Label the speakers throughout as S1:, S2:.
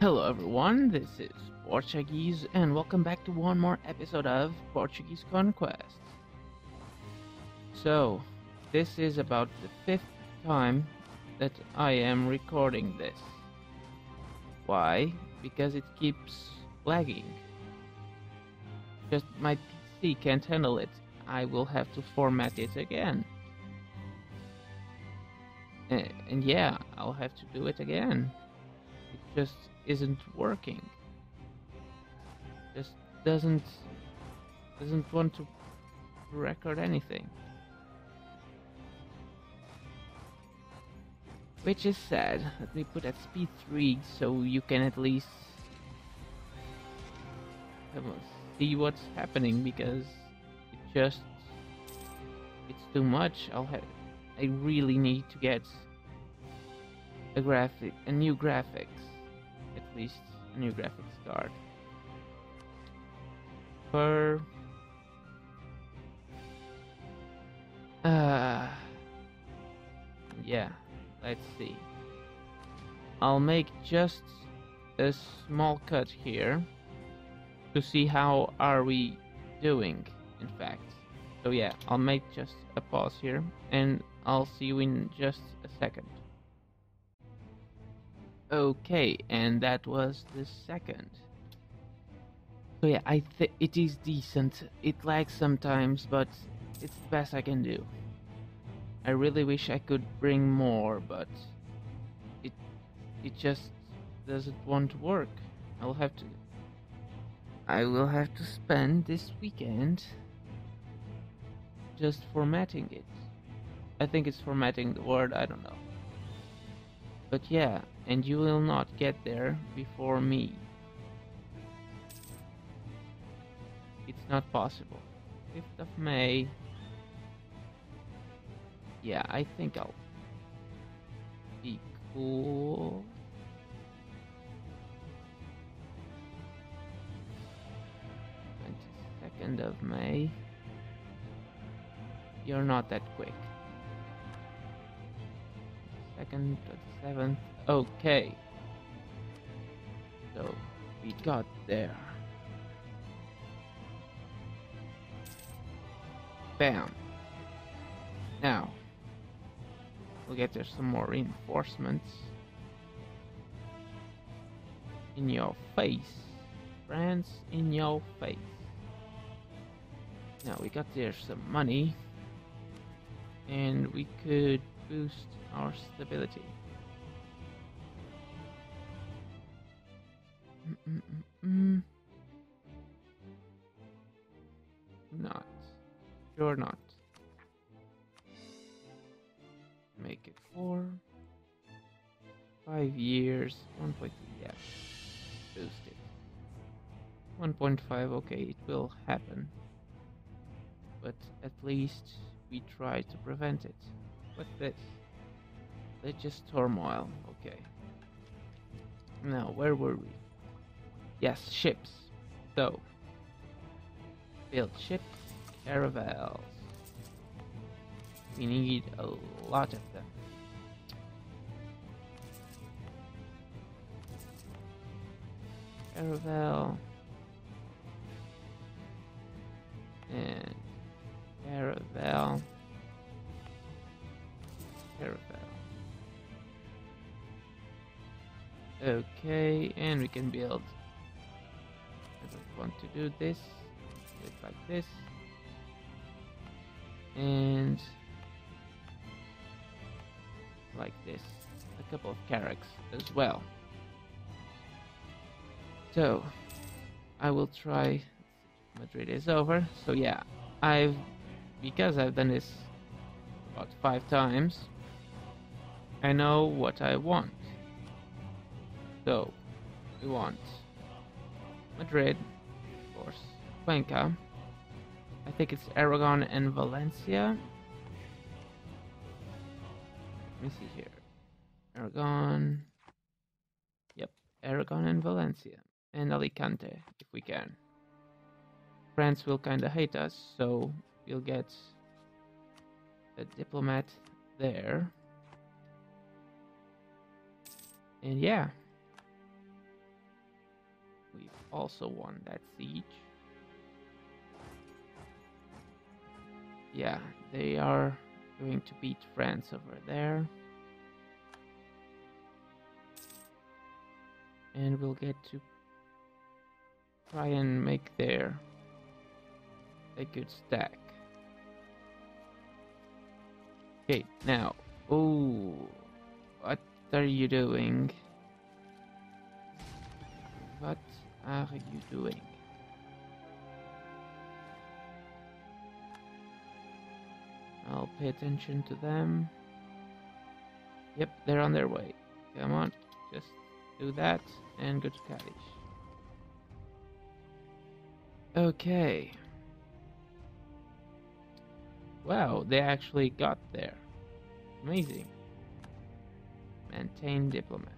S1: Hello everyone, this is Porch a geese and welcome back to one more episode of Portuguese Conquest. So, this is about the fifth time that I am recording this. Why? Because it keeps lagging. Just my PC can't handle it. I will have to format it again. And yeah, I'll have to do it again. Just isn't working. Just doesn't doesn't want to record anything. Which is sad. Let me put at speed 3 so you can at least see what's happening because it just it's too much. I'll have I really need to get a graphic a new graphics least a new graphics card. For uh yeah let's see. I'll make just a small cut here to see how are we doing in fact. So yeah I'll make just a pause here and I'll see you in just a second Okay, and that was the second. So yeah, I think it is decent. It lags sometimes, but it's the best I can do. I really wish I could bring more, but it it just doesn't want to work. I'll have to I will have to spend this weekend just formatting it. I think it's formatting the word, I don't know. But yeah, and you will not get there before me. It's not possible. 5th of May. Yeah, I think I'll be cool. Twenty-second of May. You're not that quick. Second, twenty-seventh. Okay. So we got there. Bam. Now we'll get there some more reinforcements. In your face. France in your face. Now we got there some money. And we could boost our stability. Mm-mm-mm. Not. Sure not. Make it four. Five years. 1.3. Yeah. Boost it. 1.5. Okay, it will happen. But at least we try to prevent it. What's this? Religious turmoil. Okay. Now, where were we? Yes, ships. So, build ships, caravels. We need a lot of them. Caravel. And caravel. Okay, and we can build I don't want to do this. Do it like this. And like this. A couple of carracks as well. So I will try Madrid is over. So yeah, I've because I've done this about five times, I know what I want. So we want Madrid, of course, Cuenca. I think it's Aragon and Valencia. Let me see here. Aragon. Yep, Aragon and Valencia. And Alicante, if we can. France will kinda hate us, so we'll get a diplomat there. And yeah. We've also won that siege. Yeah, they are going to beat France over there. And we'll get to try and make there a good stack. Okay, now, oh, are you doing? What are you doing? I'll pay attention to them. Yep, they're on their way. Come on, just do that and go to Cádiz. Okay. Wow, they actually got there. Amazing. Maintain diplomats.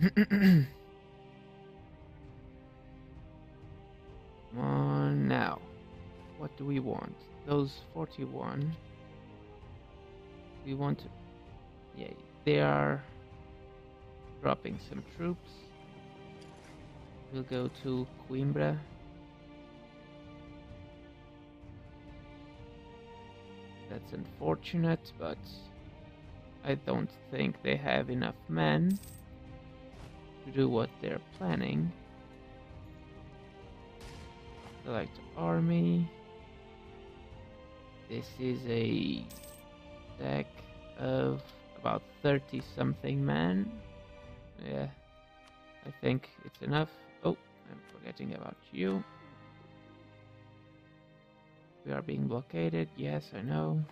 S1: Come on now. What do we want? Those 41. We want. Yeah, they are dropping some troops. We'll go to Coimbra. That's unfortunate, but I don't think they have enough men to do what they're planning. Select army. This is a deck of about 30 something men. Yeah, I think it's enough. Oh, I'm forgetting about you. We are being blockaded. Yes, I know.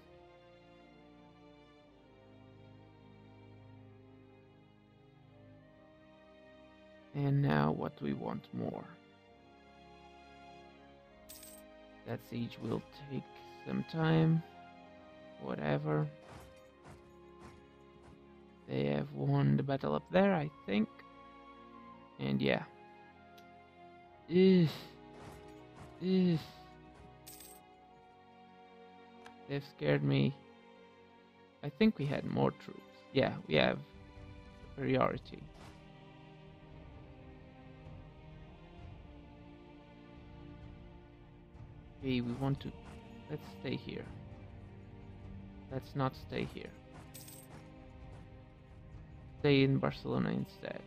S1: And now what do we want more? That siege will take some time. Whatever. They have won the battle up there, I think. And yeah. Ugh. Ugh. They've scared me. I think we had more troops. Yeah, we have superiority. Okay, we want to... Let's stay here. Let's not stay here. Stay in Barcelona instead.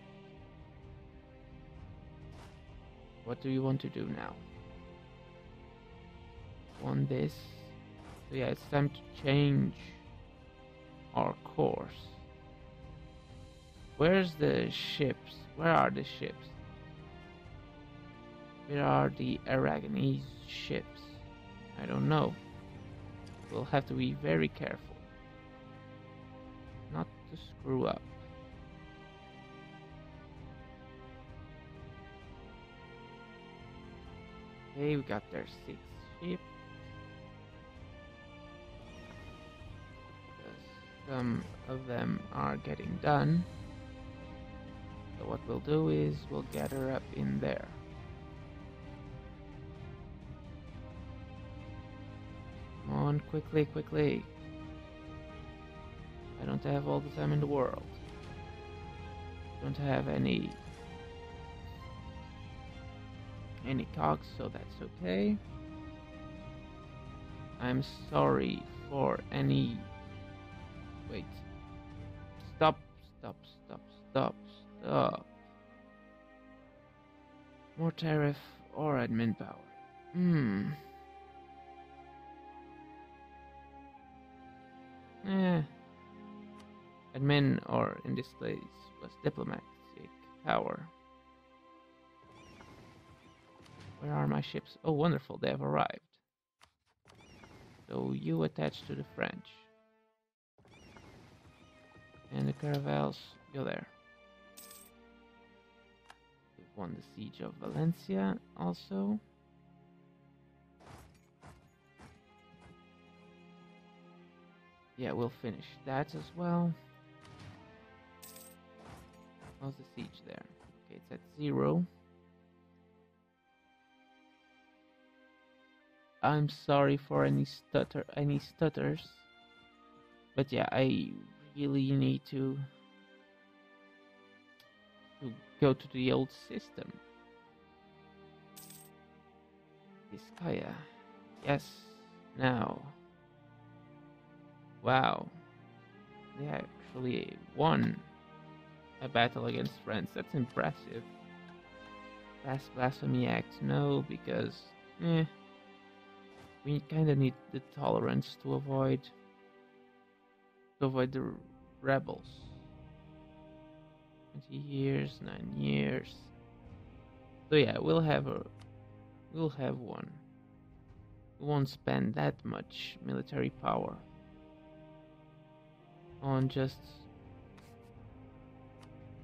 S1: What do you want to do now? On this. So yeah, it's time to change our course. Where's the ships? Where are the ships? Where are the Aragonese ships? I don't know. We'll have to be very careful. Not to screw up. We got their six ships. Some of them are getting done. So what we'll do is we'll gather up in there. On, quickly, quickly. I don't have all the time in the world. Don't have any any cogs, so that's okay. I'm sorry for any wait. Stop, stop, stop, stop, stop. More tariff or admin power. Hmm. Eh. Admin, or in this case, was diplomatic power. Where are my ships? Oh, wonderful, they have arrived. So you attach to the French. And the caravels go there. We've won the siege of Valencia also. Yeah, we'll finish that as well. How's the siege there? Okay, it's at zero. I'm sorry for any stutter any stutters. But yeah, I really need to to go to the old system. Iskaya. Yes, now. Wow. They actually won a battle against friends. That's impressive. Last Blasphemy Act, no, because, eh, we kind of need the tolerance to avoid, to avoid the rebels. 20 years, 9 years. So yeah, we'll have a, we'll have one. We won't spend that much military power on just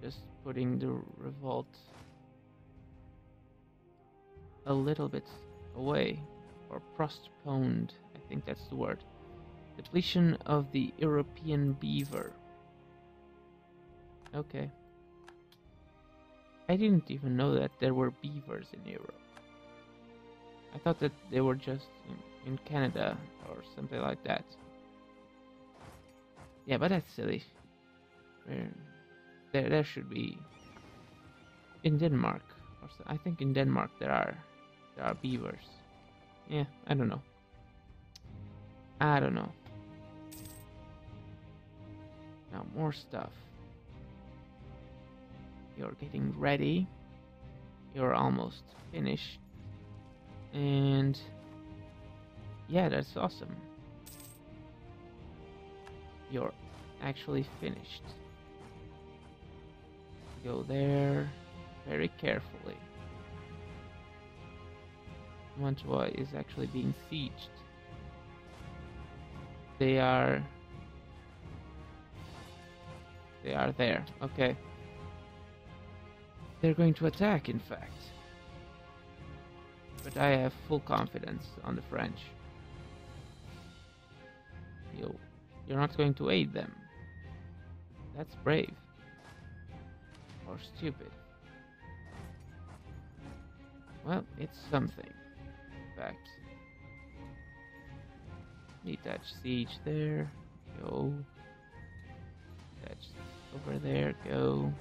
S1: just putting the revolt a little bit away or postponed I think that's the word. Depletion of the European beaver. Okay. I didn't even know that there were beavers in Europe. I thought that they were just in, in Canada or something like that yeah but that's silly there there should be in Denmark so, I think in Denmark there are there are beavers. Yeah, I don't know. I don't know. Now more stuff. You're getting ready. You're almost finished. And yeah, that's awesome. You're actually finished go there very carefully. Mantua is actually being sieged. They are they are there. Okay. They're going to attack in fact. But I have full confidence on the French. You're not going to aid them. That's brave or stupid. Well, it's something. In fact, detach siege there. Go. Detach over there. Go.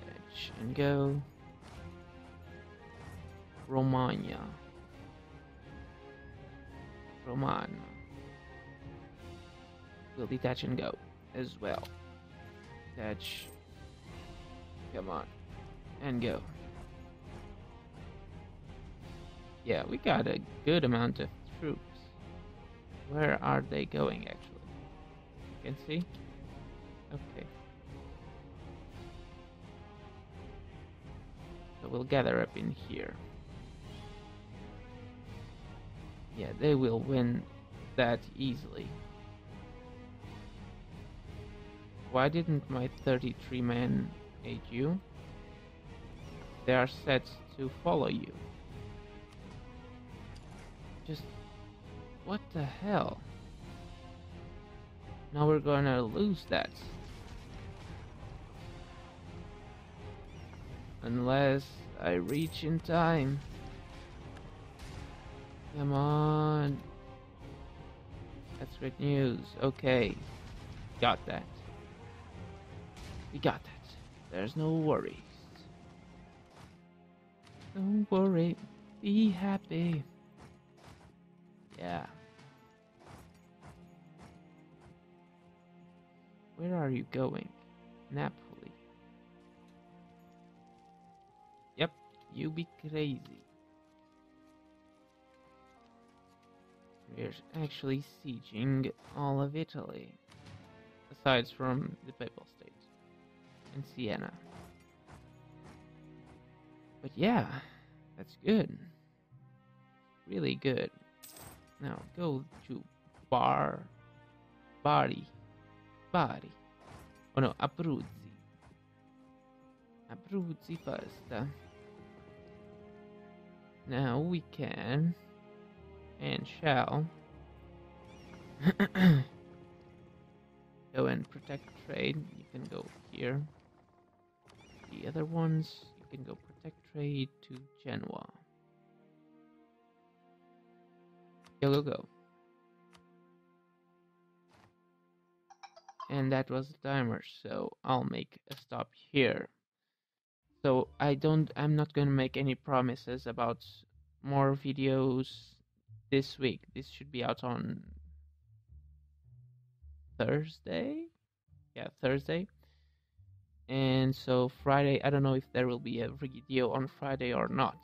S1: Detach and go. Romagna. We'll detach and go as well. Detach. Come on. And go. Yeah, we got a good amount of troops. Where are they going actually? You can see? Okay. So we'll gather up in here. Yeah, they will win that easily. Why didn't my 33 men aid you? They are set to follow you. Just. What the hell? Now we're gonna lose that. Unless I reach in time. Come on. That's great news. Okay. Got that. We got that. There's no worries. Don't worry. Be happy. Yeah. Where are you going? Napoli. Yep, you be crazy. We're actually sieging all of Italy. Aside from the Papal States and Siena. But yeah, that's good. Really good. Now go to Bar Bari. Bari. Oh no, Abruzzi. Abruzzi first. Now we can and shall go and protect trade. You can go here. The other ones, you can go protect trade to Genoa. Go, go, go. and that was the timer so I'll make a stop here so I don't I'm not gonna make any promises about more videos this week this should be out on Thursday yeah Thursday and so Friday I don't know if there will be a video on Friday or not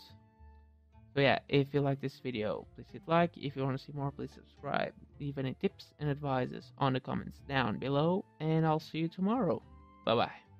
S1: so yeah, if you like this video, please hit like. If you want to see more, please subscribe. Leave any tips and advices on the comments down below, and I'll see you tomorrow. Bye bye.